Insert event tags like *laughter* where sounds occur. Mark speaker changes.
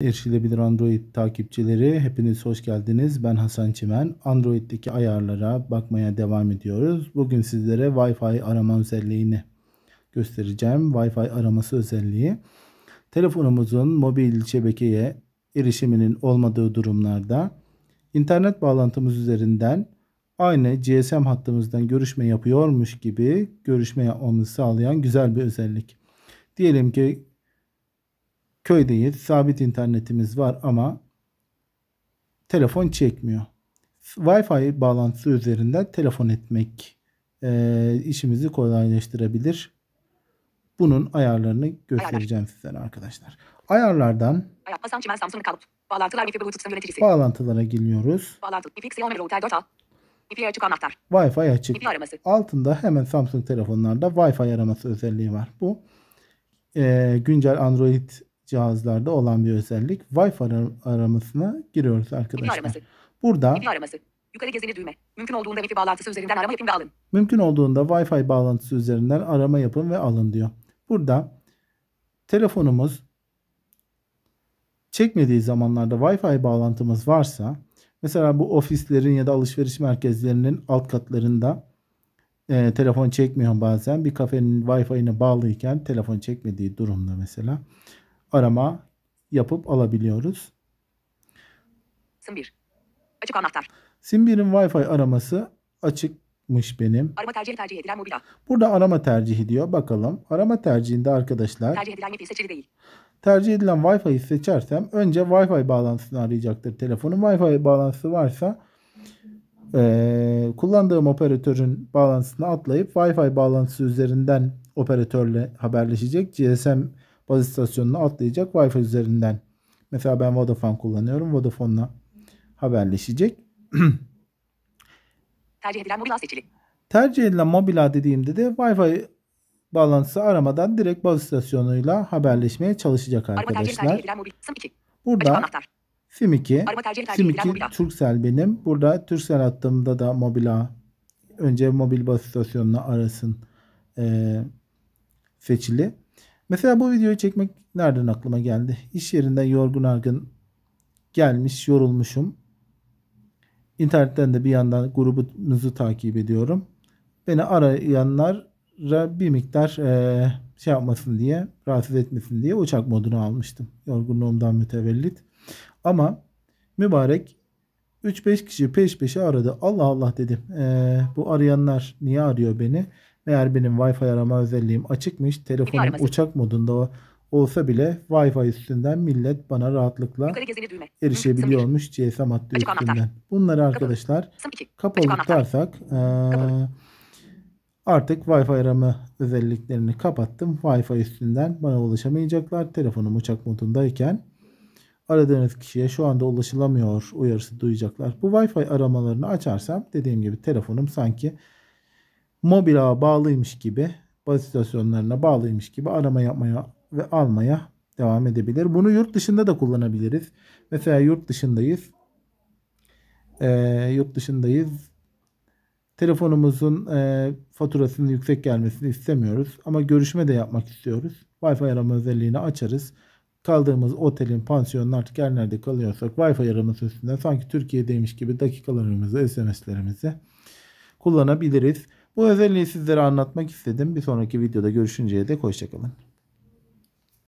Speaker 1: Erişilebilir Android takipçileri hepiniz hoş geldiniz. Ben Hasan Çimen. Android'deki ayarlara bakmaya devam ediyoruz. Bugün sizlere Wi-Fi arama özelliğini göstereceğim. Wi-Fi araması özelliği. Telefonumuzun mobil şebekeye erişiminin olmadığı durumlarda internet bağlantımız üzerinden aynı GSM hattımızdan görüşme yapıyormuş gibi görüşme yapmamızı sağlayan güzel bir özellik. Diyelim ki köydeyiz. Sabit internetimiz var ama telefon çekmiyor. Wi-Fi bağlantısı üzerinden telefon etmek e, işimizi kolaylaştırabilir. Bunun ayarlarını göstereceğim sizlere arkadaşlar. Ayarlardan
Speaker 2: Hasan Çimen Samsung Kalıp. Bağlantılar Wi-Fi Bluetooth yöneticisi.
Speaker 1: bağlantılara geliyoruz.
Speaker 2: Bağlantı. Wi-Fi Xiaomi Router 4A. Wi-Fi açık anahtar.
Speaker 1: Wi-Fi açık.
Speaker 2: Wi-Fi araması.
Speaker 1: Altında hemen Samsung telefonlarda Wi-Fi araması özelliği var. Bu e, güncel Android cihazlarda olan bir özellik. Wi-Fi ara- aramasına giriyoruz arkadaşlar.
Speaker 2: araması.
Speaker 1: Burada
Speaker 2: Wi-Fi araması. Yukarı gezini düğme. Mümkün olduğunda Wi-Fi bağlantısı üzerinden arama yapın ve alın.
Speaker 1: mümkün olduğunda Wi-Fi bağlantısı üzerinden arama yapın ve alın diyor. Burada telefonumuz çekmediği zamanlarda Wi-Fi bağlantımız varsa mesela bu ofislerin ya da alışveriş merkezlerinin alt katlarında e, telefon çekmiyor bazen. Bir kafenin Wi-Fi'ine bağlıyken telefon çekmediği durumda mesela arama yapıp alabiliyoruz.
Speaker 2: Sım 1. Açık anahtar.
Speaker 1: Sim1'in Wi-Fi araması açıkmış benim.
Speaker 2: Arama tercihi tercih edilen mobil ağ.
Speaker 1: Burada arama tercihi diyor. Bakalım. Arama tercihinde arkadaşlar
Speaker 2: Tercih edilen Wi-Fi seçili değil.
Speaker 1: tercih edilen Wi-Fi'yi seçersem önce Wi-Fi bağlantısını arayacaktır telefonun. Wi-Fi bağlantısı varsa eee, kullandığım operatörün bağlantısını atlayıp Wi-Fi bağlantısı üzerinden operatörle haberleşecek. GSM baz istasyonuna atlayacak Wi-Fi üzerinden. Mesela ben Vodafone kullanıyorum. Vodafone'la haberleşecek. *clears throat*
Speaker 2: Tercih edilen mobil ağ seçili.
Speaker 1: Tercih edilen mobil ağ dediğimde de Wi-Fi bağlantısı aramadan direkt baz istasyonuyla haberleşmeye çalışacak arkadaşlar.
Speaker 2: edilen mobil. Sım 2. Açık
Speaker 1: Burada. Sim 2,
Speaker 2: Arama tercihi tercih
Speaker 1: Sim
Speaker 2: edilen
Speaker 1: 2
Speaker 2: mobil ağ.
Speaker 1: Turkcell benim. Burada Turkcell attığımda da mobil ağ. Önce mobil baz istasyonuna arasın eee, seçili. Mesela bu videoyu çekmek nereden aklıma geldi? İş yerinden yorgun argın gelmiş, yorulmuşum. İnternetten de bir yandan grubumuzu takip ediyorum. Beni arayanlara bir miktar eee, şey yapmasın diye, rahatsız etmesin diye uçak modunu almıştım. Yorgunluğumdan mütevellit. Ama mübarek 3-5 kişi peş peşe aradı. Allah Allah dedim. Eee, bu arayanlar niye arıyor beni? Meğer benim Wi-Fi arama özelliğim açıkmış. Telefonum uçak modunda olsa bile Wi-Fi üstünden millet bana rahatlıkla
Speaker 2: Yukarı gezini düğme. Sım 1.
Speaker 1: erişebiliyormuş GSM hattı
Speaker 2: Açık anahtar.
Speaker 1: üstünden. Bunları arkadaşlar
Speaker 2: Sım 2.
Speaker 1: kapalı
Speaker 2: anahtar.
Speaker 1: tutarsak artık Wi-Fi arama özelliklerini kapattım. Wi-Fi üstünden bana ulaşamayacaklar. Telefonum uçak modundayken aradığınız kişiye şu anda ulaşılamıyor uyarısı duyacaklar. Bu Wi-Fi aramalarını açarsam dediğim gibi telefonum sanki mobil ağa bağlıymış gibi baz istasyonlarına bağlıymış gibi arama yapmaya ve almaya devam edebilir. Bunu yurt dışında da kullanabiliriz. Mesela yurt dışındayız. Ee, yurt dışındayız. Telefonumuzun e, faturasının yüksek gelmesini istemiyoruz. Ama görüşme de yapmak istiyoruz. Wi-Fi arama özelliğini açarız. Kaldığımız otelin, pansiyonun artık her nerede kalıyorsak Wi-Fi araması üstünden sanki Türkiye'deymiş gibi dakikalarımızı, SMS'lerimizi kullanabiliriz. Bu özelliği sizlere anlatmak istedim. Bir sonraki videoda görüşünceye dek hoşçakalın.